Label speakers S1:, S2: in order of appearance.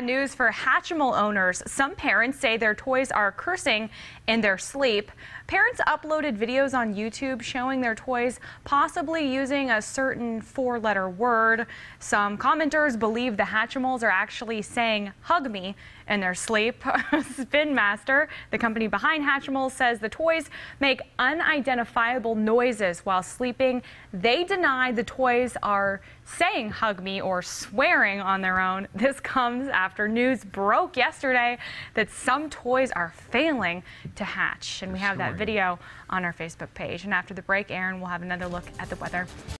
S1: News for Hatchimal owners. Some parents say their toys are cursing in their sleep. Parents uploaded videos on YouTube showing their toys possibly using a certain four letter word. Some commenters believe the Hatchimals are actually saying hug me in their sleep. Spin Master, the company behind Hatchimals, says the toys make unidentifiable noises while sleeping. They deny the toys are saying hug me or swearing on their own. This comes after news broke yesterday that some toys are failing to hatch. And we have that video on our Facebook page. And after the break, Aaron will have another look at the weather.